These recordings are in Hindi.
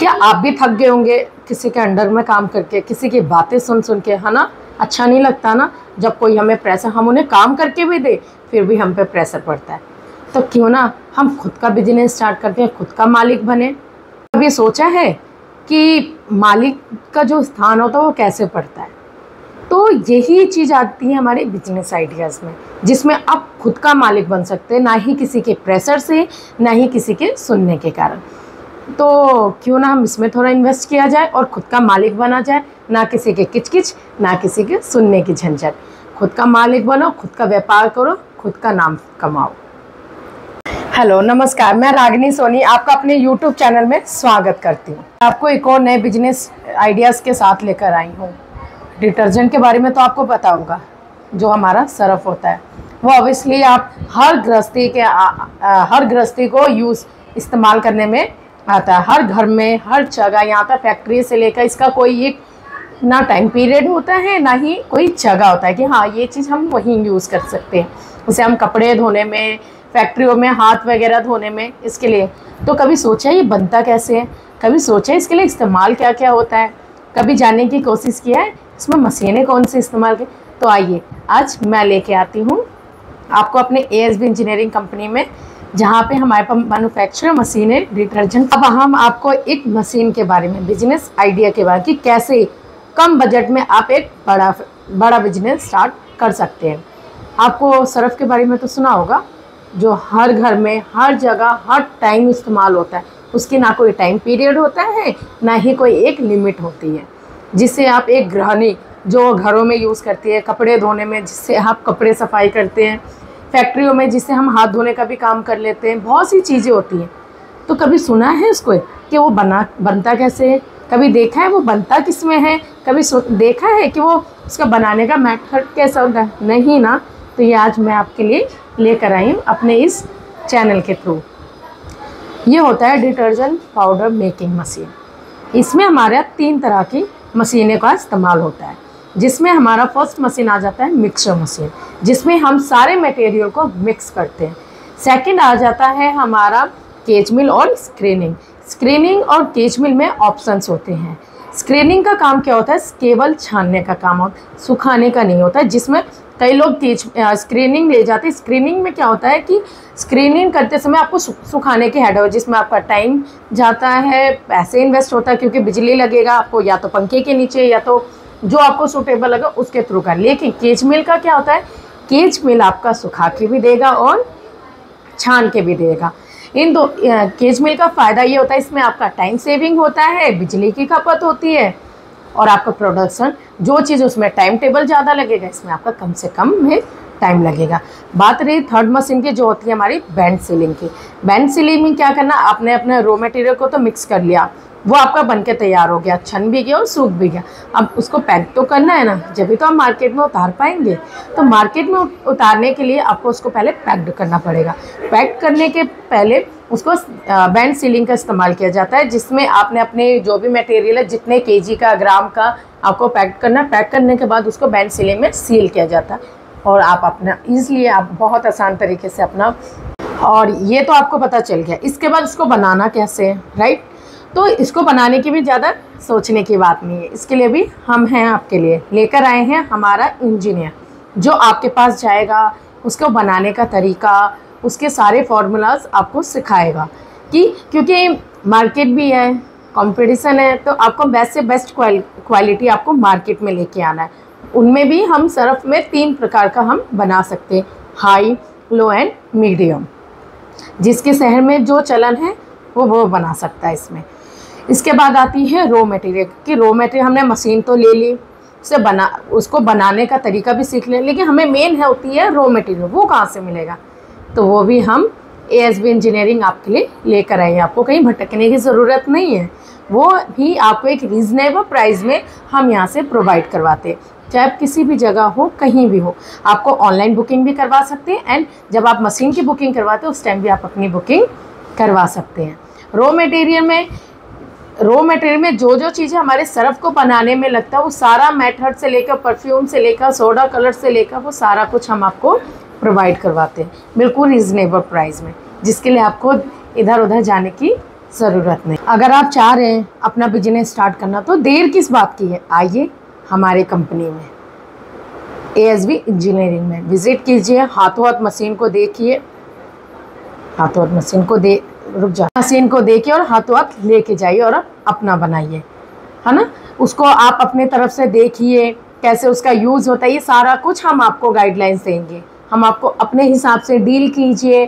क्या आप भी थक गए होंगे किसी के अंडर में काम करके, किसी की बातें सुन सुन के, है ना? अच्छा नहीं लगता ना? जब कोई हमें प्रेशर हम उन्हें काम करके भी दे, फिर भी हम पे प्रेशर पड़ता है। तो क्यों ना हम खुद का बिज़नेस स्टार्ट करते हैं खुद का मालिक बने। कभी सोचा है कि मालिक का जो स्थान होता है, वो कैसे पड़ता है? तो यही चीज़ आती है हमारे बिज़नेस आइडियाज़ में, जिसमें आप खुद का मालिक बन सकते हैं, ना ही किसी के प्रेशर से, ना ही किसी के सुनने के कारण। तो क्यों ना हम इसमें थोड़ा इन्वेस्ट किया जाए और ख़ुद का मालिक बना जाए ना किसी के किचकिच ना किसी के सुनने की झंझट। खुद का मालिक बनो खुद का व्यापार करो खुद का नाम कमाओ। हेलो नमस्कार मैं रागिनी सोनी आपका अपने यूट्यूब चैनल में स्वागत करती हूँ। आपको एक और नए बिज़नेस आइडियाज़ के साथ लेकर आई हूँ। डिटर्जेंट के बारे में तो आपको पता होगा जो हमारा सरफ होता है। वो ऑब्वियसली आप हर गृहस्थी के आ, आ, हर गृहस्थी को यूज़ इस्तेमाल करने में आता है। हर घर में, हर जगह, यहाँ पर फैक्ट्री से लेकर इसका कोई एक, ना टाइम पीरियड होता है, ना ही कोई जगह होता है कि हाँ ये चीज़ हम वहीं यूज़ कर सकते हैं। उसे हम कपड़े धोने में फैक्ट्रियों में हाथ वगैरह धोने में, इसके लिए। तो कभी सोचा ये बनता कैसे है? कभी सोचा इसके लिए इस्तेमाल क्या क्या होता है? कभी जानने की कोशिश किया है? इसमें मशीनें कौन सी इस्तेमाल की? तो आइए, आज मैं लेके आती हूँ आपको अपने A S B engineering company में जहाँ पे हमारे पास मैनुफैक्चर है डिटर्जेंट अब हम आपको एक मशीन के बारे में बिज़नेस आइडिया के बारे में कि कैसे कम बजट में आप एक बड़ा बड़ा बिज़नेस स्टार्ट कर सकते हैं। आपको सरफ के बारे में तो सुना होगा, जो हर घर में, हर जगह, हर टाइम इस्तेमाल होता है। उसकी ना कोई टाइम पीरियड होता है, ना ही कोई एक लिमिट होती है, जिससे आप एक गृहिणी जो घरों में यूज़ करती है, कपड़े धोने में, जिससे आप कपड़े सफ़ाई करते हैं फैक्ट्रियों में जिससे हम हाथ धोने का भी काम कर लेते हैं, बहुत सी चीज़ें होती हैं। तो कभी सुना है उसको कि वो बना, बनता कैसे है? कभी देखा है वो बनता किसमें है? कभी देखा है कि वो उसका बनाने का मेथड कैसा होता है? नहीं ना? तो ये आज मैं आपके लिए लेकर आई हूँ अपने इस चैनल के थ्रू। ये होता है डिटर्जेंट पाउडर मेकिंग मशीन। इसमें हमारे तीन तरह की मशीनें का इस्तेमाल होता है। जिसमें हमारा फ़र्स्ट मशीन आ जाता है मिक्सर मशीन जिसमें हम सारे मटेरियल को मिक्स करते हैं। सेकंड आ जाता है हमारा केज मिल और स्क्रीनिंग स्क्रीनिंग और केज मिल में ऑप्शंस होते हैं। स्क्रीनिंग का काम क्या होता है? केवल छानने का काम होता है, सुखाने का नहीं होता है जिसमें कई लोग तेज स्क्रीनिंग ले जाते हैं। स्क्रीनिंग में क्या होता है कि स्क्रीनिंग करते समय आपको सुखाने के हेड हो, जिसमें आपका टाइम जाता है, पैसे इन्वेस्ट होता है, क्योंकि बिजली लगेगा आपको, या तो पंखे के नीचे, या तो जो आपको सूटेबल लगा उसके थ्रू कर। लेकिन केज मिल का क्या होता है? केज मिल आपका सुखा के भी देगा और छान के भी देगा। इन दो केज मिल का फ़ायदा ये होता है, इसमें आपका टाइम सेविंग होता है, बिजली की खपत होती है और आपका प्रोडक्शन जो चीज़ उसमें टाइम टेबल ज़्यादा लगेगा, इसमें आपका कम से कम में टाइम लगेगा। बात रही थर्ड मशीन की जो होती है हमारी बैंड सीलिंग की। बैंड सीलिंग में क्या करना, आपने अपने रो मटेरियल को तो मिक्स कर लिया। वो आपका बन के तैयार हो गया, छन भी गया और सूख भी गया। अब उसको पैक तो करना है ना, जब भी तो हम मार्केट में उतार पाएँगे। तो मार्केट में उतारने के लिए आपको उसको पहले पैक्ड करना पड़ेगा। पैक करने के पहले उसको बैंड सीलिंग का इस्तेमाल किया जाता है, जिसमें आपने अपने जो भी मटेरियल है, जितने केजी का, ग्राम का आपको पैक करना, पैक करने के बाद उसको बैंड सीलिंग में सील किया जाता है। और आप अपना ईज़िली आप बहुत आसान तरीके से अपना, और ये तो आपको पता चल गया। इसके बाद उसको बनाना कैसे है राइट तो इसको बनाने की भी ज़्यादा सोचने की बात नहीं है। इसके लिए भी हम हैं आपके लिए। लेकर आए हैं हमारा इंजीनियर, जो आपके पास जाएगा, उसको बनाने का तरीका, उसके सारे फार्मूलाज आपको सिखाएगा कि क्योंकि मार्केट भी है कंपटीशन है तो आपको बेस्ट से बेस्ट क्वालिटी आपको मार्केट में लेके आना है। उनमें भी हम सर्फ में तीन प्रकार का हम बना सकते हैं हाई लो एंड मीडियम जिसके शहर में जो चलन है, वो वो बना सकता है इसमें। इसके बाद आती है रो मटेरियल कि रो मटेरियल हमने मशीन तो ले ली, उसे बना, उसको बनाने का तरीका भी सीख लें लेकिन हमें मेन है होती है रो मटेरियल वो कहाँ से मिलेगा? तो वो भी हम ए एस बी इंजीनियरिंग आपके लिए लेकर आए हैं। आपको कहीं भटकने की ज़रूरत नहीं है। वो भी आपको एक रीज़नेबल प्राइस में हम यहाँ से प्रोवाइड करवाते हैं। चाहे आप किसी भी जगह हो, कहीं भी हो, आपको ऑनलाइन बुकिंग भी करवा सकते हैं एंड जब आप मशीन की बुकिंग करवाते हो, उस टाइम भी आप अपनी बुकिंग करवा सकते हैं। रॉ मटेरियल में रॉ मटेरियल में जो जो चीज़ें हमारे सर्फ को बनाने में लगता है, वो सारा मेथड से लेकर परफ्यूम से लेकर सोडा कलर से लेकर वो सारा कुछ हम आपको प्रोवाइड करवाते हैं। बिल्कुल रिजनेबल प्राइस में, जिसके लिए आपको इधर उधर जाने की ज़रूरत नहीं। अगर आप चाह रहे हैं अपना बिज़नेस स्टार्ट करना तो देर किस बात की है? आइए हमारे कंपनी में ए एस बी इंजीनियरिंग में। विज़िट कीजिए, हाथों हाथ मशीन को देखिए। हाथों हाथ मशीन को दे रुक जाए मशीन को देखिए और हाथों हाथ लेके जाइए और अपना बनाइए। है ना? उसको आप अपने तरफ़ से देखिए, कैसे उसका यूज़ होता है, ये सारा कुछ हम आपको गाइडलाइंस देंगे। हम आपको अपने हिसाब से डील कीजिए।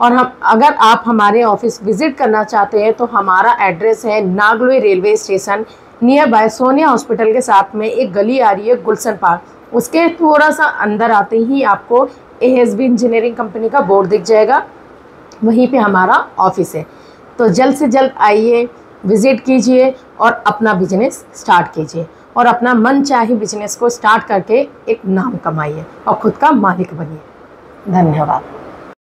और हम, अगर आप हमारे ऑफ़िस विज़िट करना चाहते हैं तो हमारा एड्रेस है Nangloi railway station near by Sonia hospital के साथ में एक गली आ रही है गुलशन पार्क। उसके थोड़ा सा अंदर आते ही आपको A S B engineering company का बोर्ड दिख जाएगा। वहीं पे हमारा ऑफ़िस है। तो जल्द से जल्द आइए, विज़िट कीजिए और अपना बिज़नेस स्टार्ट कीजिए और अपना मन चाहे बिज़नेस को स्टार्ट करके एक नाम कमाइए और ख़ुद का मालिक बनिए। धन्यवाद।